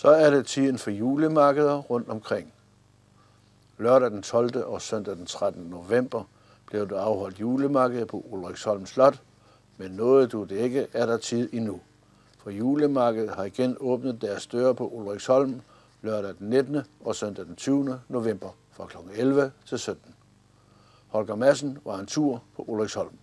Så er det tiden for julemarkeder rundt omkring. Lørdag den 12. og søndag den 13. november blev der afholdt julemarked på Ulriksholm Slot, men noget du det ikke er der tid endnu. For julemarkedet har igen åbnet deres døre på Ulriksholm lørdag den 19. og søndag den 20. november fra kl. 11 til 17. Holger Madsen var en tur på Ulriksholm.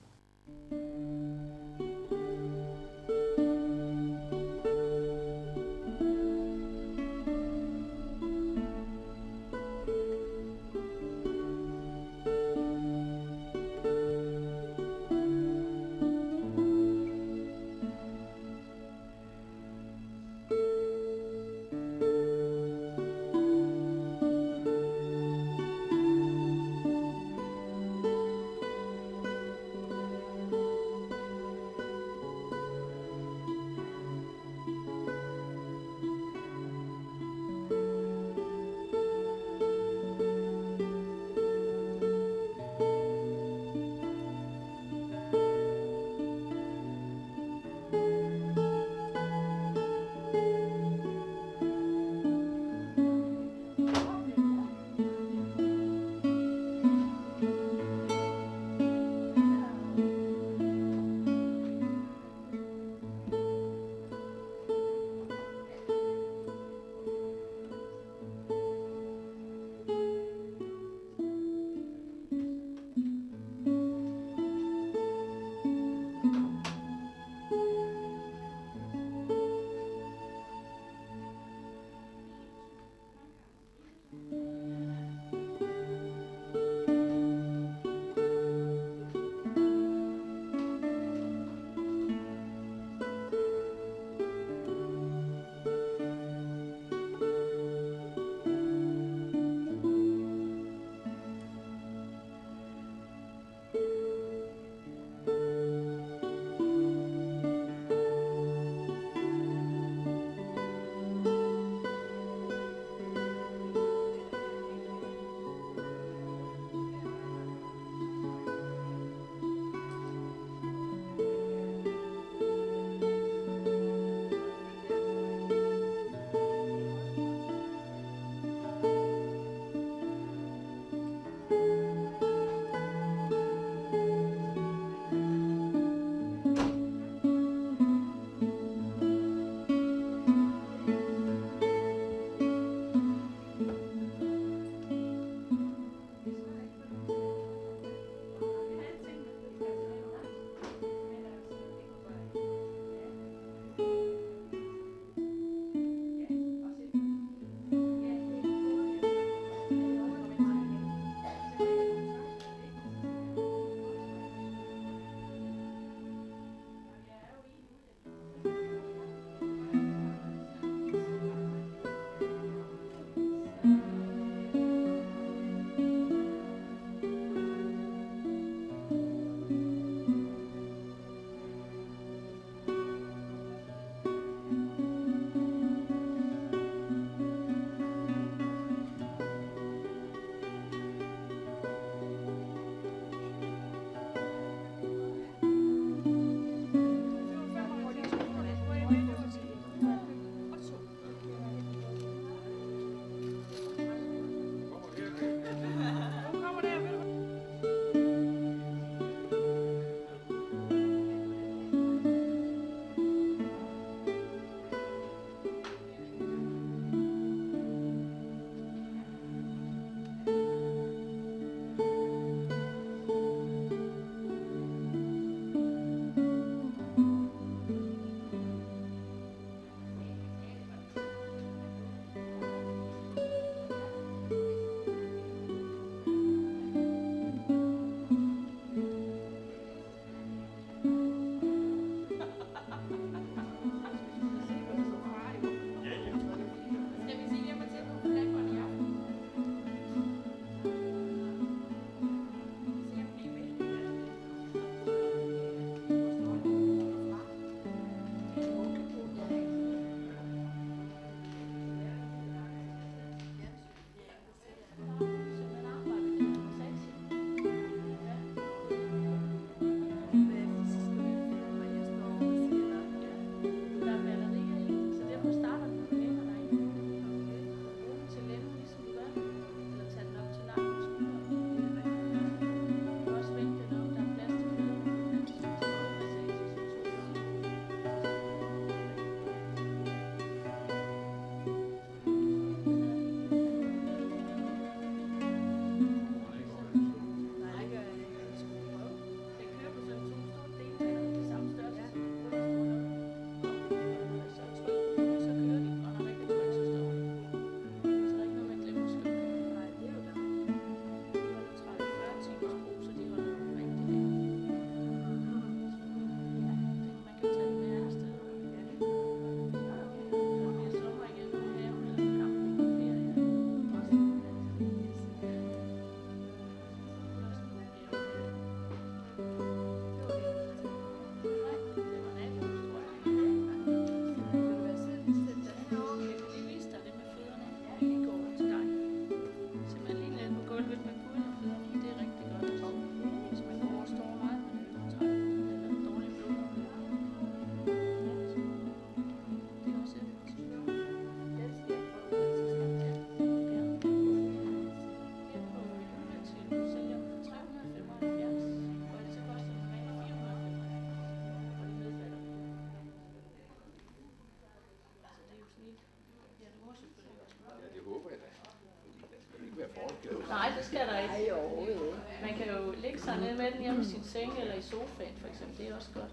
Nej, det skal der ikke. Nej, overhovedet ikke. Man kan jo ligge sig ned med den hjemme i sin seng eller i sofaen for eksempel. Det er også godt.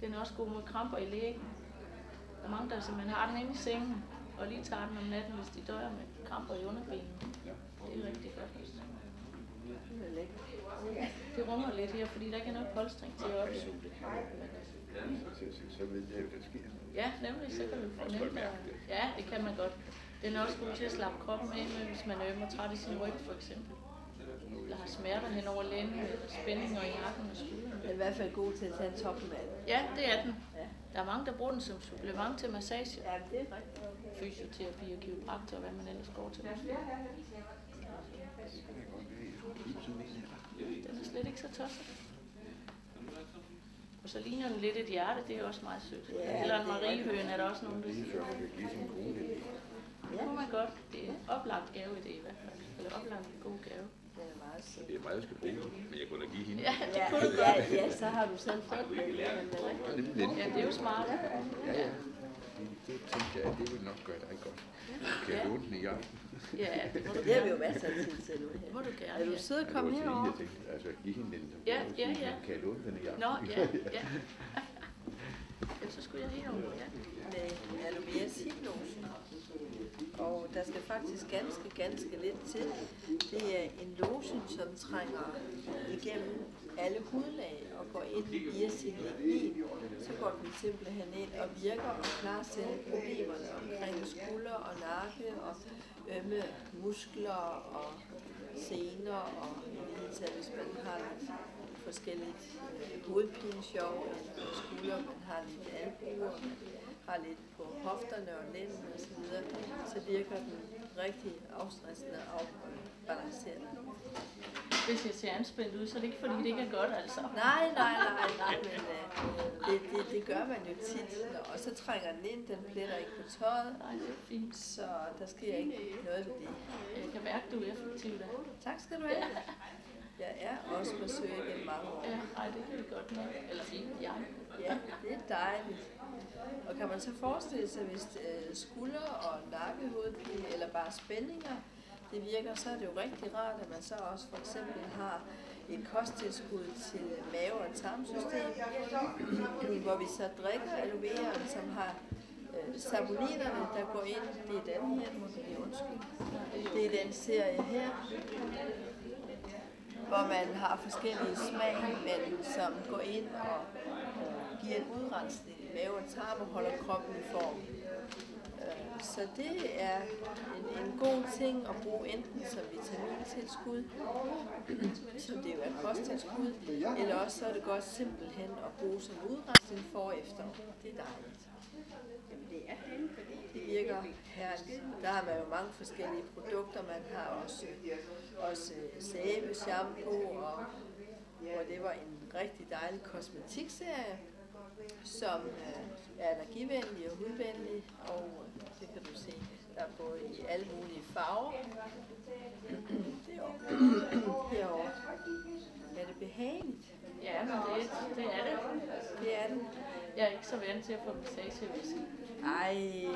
Den er også god mod kramper i lægen. Der er mange, der simpelthen har den inde i sengen og lige tager den om natten, hvis de dør med kramper i underbenene. Det er rigtig godt. Det er lækkert. Det rummer lidt her, fordi der ikke er noget polstring til at opsuge det. Så, ved jeg jo, der sker. Ja, nemlig, så kan du fornemme det. Ja, det kan man godt. Den er også god til at slappe kroppen af med, hvis man er øm og træt i sin ryg, for eksempel. Eller har smerter hen over lænden, eller spændinger i nakken og skuldrene. Den er i hvert fald god til at tage toppen af. Ja, det er den. Ja. Der er mange, der bruger den som supplement til massage, Ja, det er rigtigt. fysioterapi og kiropraktor og hvad man ellers går til. Den er slet ikke så tosset. Og så ligner den lidt et hjerte, det er også meget sødt. Ja, Eller en det er mariehøn er der også nogen, der siger. Kone det. Det kunne man godt. Det er oplagt gave i det i hvert fald. Eller oplagt en god gave. Den er meget sød. Det er mig, der skal bruge men jeg kunne da give hende. Ja, det Ja, kunne du ja, godt. ja, så har du selv fået lidt. Ja, det er jo smart. Ja, ja. Det tænkte jeg, det ville nok gøre dig godt. Kan jeg låne den i gang? Ja, det må du Det har vi jo masser af tid til nu Det må du gerne. Er du ja. sød at Ja, komme det var herover? jeg tænkte, altså give hende den. Ja, ja, ja. Kan jeg låne den i gang? Nå, ja, ja. ja. så skulle jeg herover, ja. Med Alomeas hipnose. Og der skal faktisk ganske, ganske lidt til. Det er en lotion, som trænger igennem alle hudlag og går ind via sin lignin. Så går den simpelthen ind og virker og klarer selv problemerne omkring skulder og nakke og øh, ømme muskler og sener og i hvis man har forskelligt øh, hovedpinesjov eller skulder, man har lidt albuer, har lidt på hofterne og lænden og så videre, så virker den rigtig afstressende og afbalanceret. Hvis jeg ser anspændt ud, så er det ikke fordi, det ikke er godt, altså. Nej, nej, nej, nej, men øh, det, det, det gør man jo tit, og så trænger den ind, den pletter ikke på tøjet, Nej, det er fint. så der sker ikke noget ved det. Jeg kan mærke, du er effektiv der. Tak skal du have. Jeg er også besøg gennem mange år. Ja, nej, det kan vi godt med. Eller fint, jeg. Ja, det er dejligt. Og kan man så forestille sig, hvis øh, skulder og nakkehovedpine eller bare spændinger, det virker, så er det jo rigtig rart, at man så også for eksempel har et kosttilskud til mave- og tarmsystem, hvor vi så drikker aloe vera, som har øh, saboninerne, der går ind. Det er den her, må du lige undskylde. Det er den serie her, hvor man har forskellige smag, men som går ind og øh, giver en udrensning mave og tarm og holder kroppen i form. Øh, Så det er en, en god ting at bruge enten som vitamintilskud, som det jo er kosttilskud, eller også så er det godt simpelthen at bruge som udrensning for efter. Det er dejligt. Det virker herligt. Der har man jo mange forskellige produkter. Man har også, også øh, sæbe, shampoo og, og det var en rigtig dejlig kosmetikserie, som øh, er allergivenlig og hudvenlig. Og øh, det kan du se, der er både i alle mulige farver. Herovre. Er det behageligt? Ja, det, det er det. Det er det. Jeg er ikke så vant til at få massage, vil jeg sige. Ej,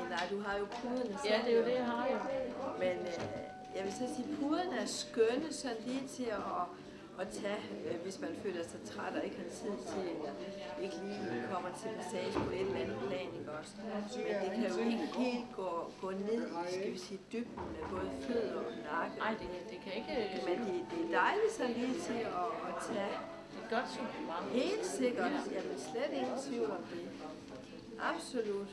nej, du har jo puderne Ja, det er jo det, jeg har jo. Men øh, jeg vil så sige, puderne er skønne sådan lige til at, at tage, øh, hvis man føler sig træt og ikke har tid til, eller ikke lige kommer til massage på et eller andet plan, ikke også? Men det kan jo ikke helt gå, gå ned i, skal vi sige, dybden af både fødder og nakke. Nej, det, det kan ikke... Men det, det er dejligt sådan lige til at, at tage. Godt supplement. Helt sikkert. Jamen slet ingen tvivl om det. Absolut.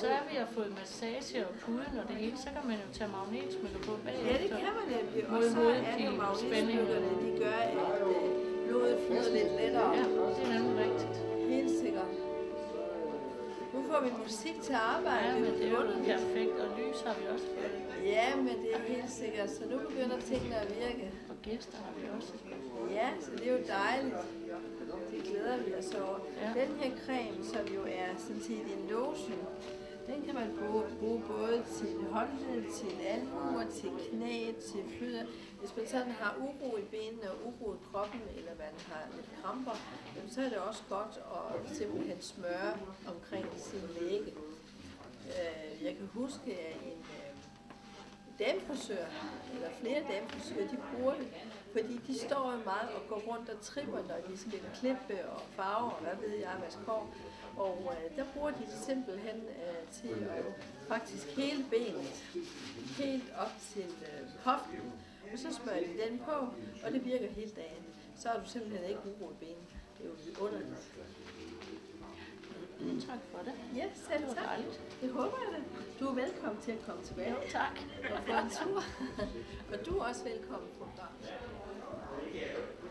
Så er vi at få massage og puden og det hele, så kan man jo tage magnetsmykker på bagefter. Ja, det kan man nemlig. Og så er det jo magnetsmykkerne, de gør, at øh, blodet flyder lidt lettere. Ja, det er nemlig rigtigt. Helt sikkert. Nu får vi musik til arbejde. Ja, men det er jo perfekt, og lys har vi også fået. Ja, men det er helt sikkert. Så nu begynder tingene at virke. Og gæster har vi også. Ja, så det er jo dejligt. Glæder vi os over. Ja. Den her creme, som jo er sådan set en lotion, den kan man bruge, bruge både til håndled, til albuer, til knæ, til fødder. Hvis man sådan har uro i benene og uro i kroppen, eller man har lidt kramper, så er det også godt at simpelthen smøre omkring sin læge. Øh, Jeg kan huske, at en, øh, damefrisører, eller flere damefrisører, de bruger det, fordi de står jo meget og går rundt og tripper, når de skal klippe og farve, og hvad ved jeg, hvad skår. Og øh, der bruger de simpelthen øh, til at faktisk hele benet, helt op til øh, hoften, og så smører de den på, og det virker hele dagen. Så har du simpelthen ikke uro i benet. Det er jo underligt. Tak for det. Ja, selv Det tak. dejligt. Det håber jeg da. Du er velkommen til at komme tilbage Jo, tak. og få en tur. og du er også velkommen på gang. Så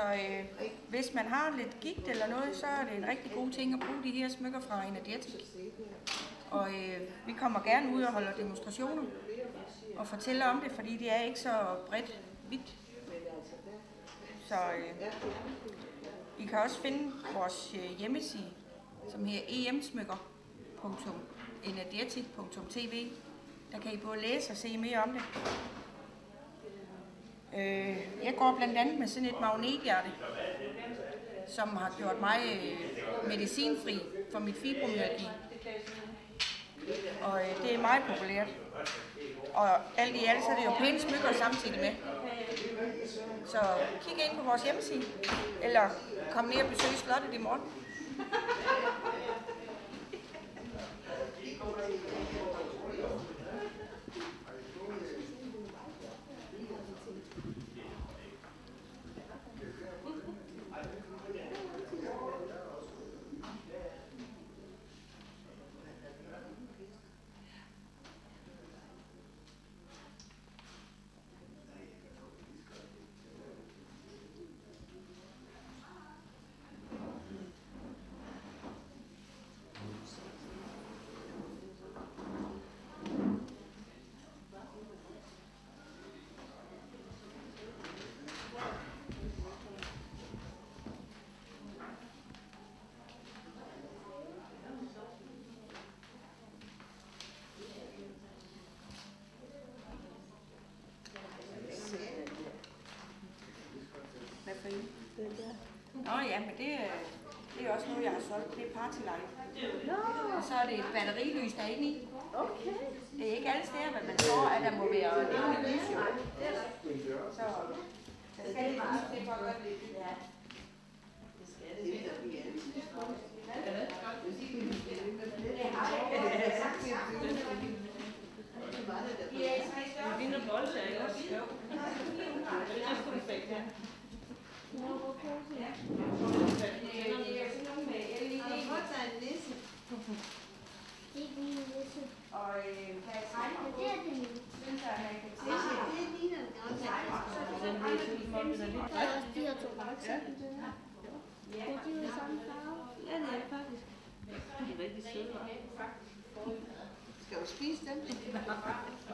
Så øh, hvis man har lidt gigt eller noget, så er det en rigtig god ting at bruge de her smykker fra Energetic. Og øh, vi kommer gerne ud og holder demonstrationer og fortæller om det, fordi det er ikke så bredt vidt. Så øh, I kan også finde vores øh, hjemmeside, som her emsmykker.energetic.tv. Der kan I både læse og se mere om det. Øh, jeg går blandt andet med sådan et magnethjerte, som har gjort mig øh, medicinfri for mit fibromyalgi. Og øh, det er meget populært. Og alt i alt så er det jo pæne smykker samtidig med. Så kig ind på vores hjemmeside, eller kom ned og besøg slottet i morgen. En? Nå ja, men det, er- det er også noget, jeg har solgt. Det er partylight. Og så er det et batterilys, der er inde i. Okay. Det er ikke alle steder, hvad man tror, at der må være levende lys. jo. Så der skal lidt lys til for at gøre det. Ja. De er i tre størrelser. Det ligner bolde, ikke også? Jo. Det er sgu perfekt, ja. Det er sådan nogle med LED. Og øh, kan jeg tegne på det? Synes jeg, man kan tegne. Den bliver sådan, som om den er lidt Der er også de her to bokser. Ja, de er jo samme farve. Ja, det er faktisk. De er rigtig søde? Skal du spise dem?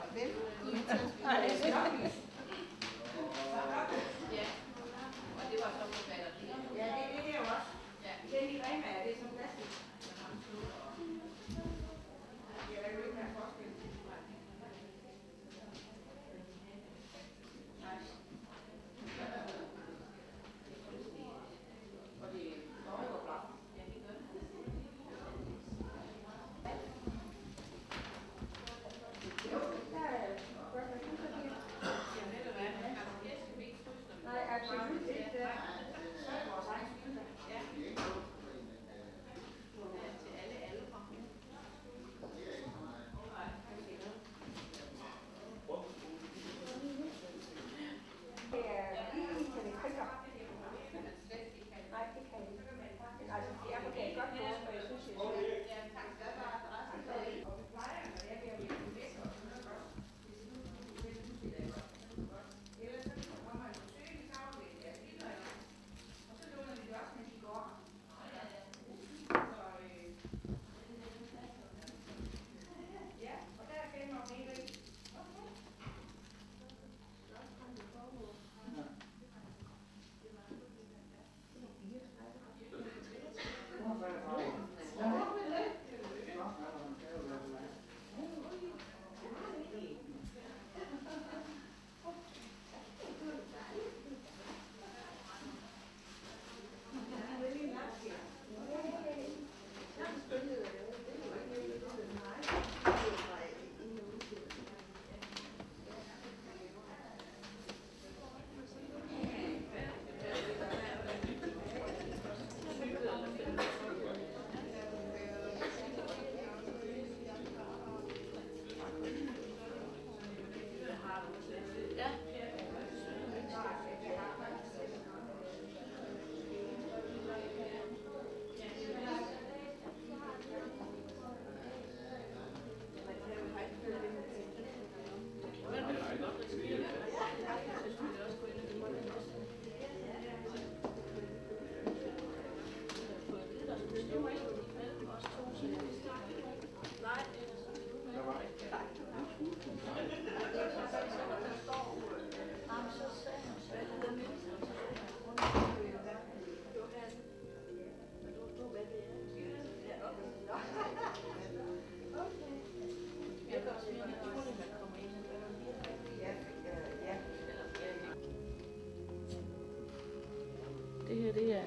Det her, det er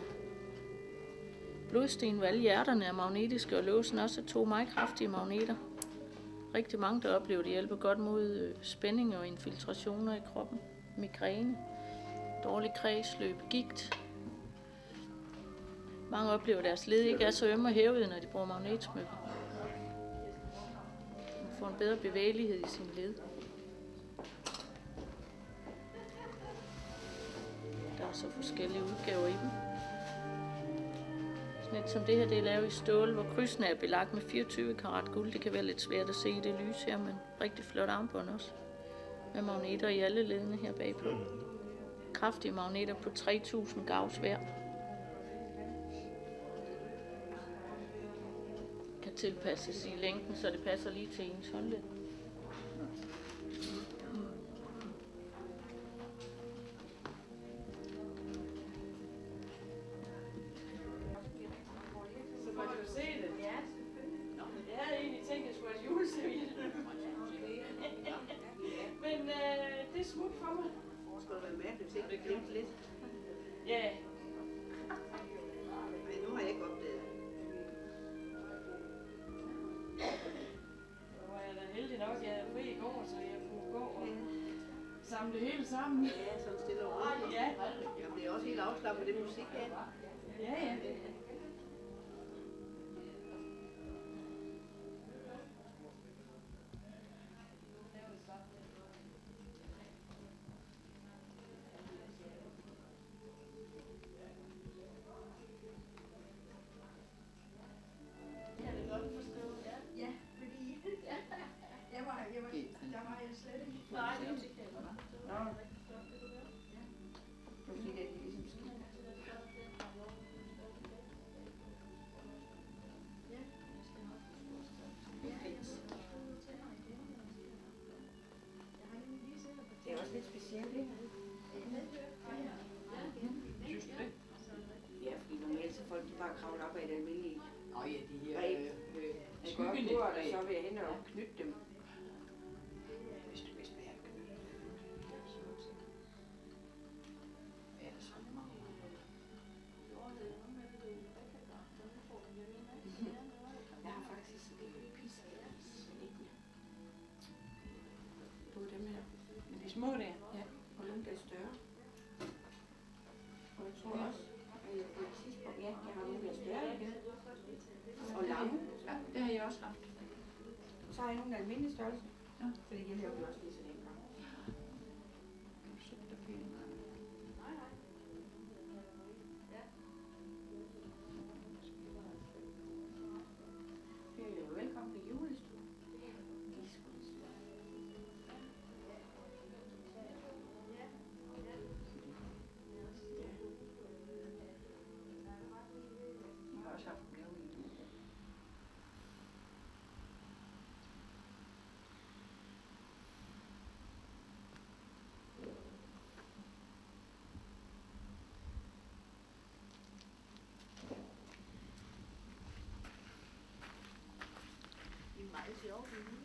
blodsten, hvor alle hjerterne er magnetiske, og låsen også er to meget kraftige magneter. Rigtig mange, der oplever, det hjælper godt mod øh, spænding og infiltrationer i kroppen. Migræne, dårlig kredsløb, gigt. Mange oplever, at deres led ikke er så ømme og hævede, når de bruger magnetsmykker. Man får en bedre bevægelighed i sin led. Så forskellige udgaver i dem. Sådan et som det her, det er lavet i stål, hvor krydsene er belagt med 24 karat guld. Det kan være lidt svært at se i det lys her, men rigtig flot armbånd også. Med magneter i alle ledene her bagpå. Kraftige magneter på 3000 gauss hver. Kan tilpasses i længden, så det passer lige til ens håndled. Samle det hele sammen. Ja, sådan stille og roligt. Ja, Jeg bliver også helt afslappet med det musik her. ja, ja. Ja, små der, Ja, og nogle der er større. Og jeg tror også, at jeg på et tidspunkt, ja, jeg har nogle der er større igen. Og lange. ja, det har jeg også haft. Så har jeg nogle af almindelige størrelse. Ja. Fordi jeg laver jo også lige sådan en De er meget sjove.